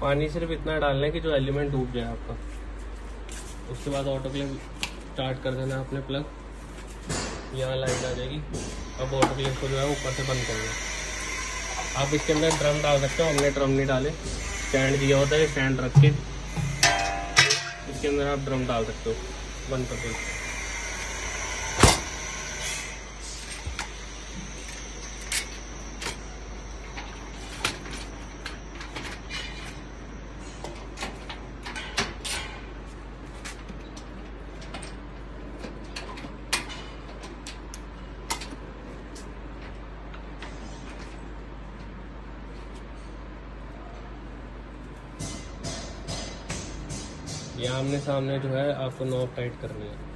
पानी सिर्फ़ इतना डालना है कि जो एलिमेंट डूब जाए आपका। उसके बाद ऑटो क्लेव स्टार्ट कर देना अपने प्लग यहाँ लाइट आ जाएगी। अब ऑटो क्लेव को जो है ऊपर से बंद कर देना आप इसके अंदर ड्रम डाल सकते हो। हमने ड्रम नहीं डाले। स्टैंड दिया होता है स्टैंड रख के। इसके अंदर आप ड्रम डाल सकते हो। बंद कर दो। ये आमने सामने जो है आपको नॉब टाइट करनी है।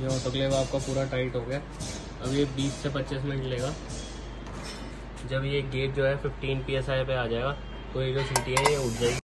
ये ऑटोक्लेव आपका पूरा टाइट हो गया। अब ये 20 से 25 मिनट लेगा। जब ये गेट जो है 15 पी पे आ जाएगा तो ये जो सीटी है, ये उठ जाएगी।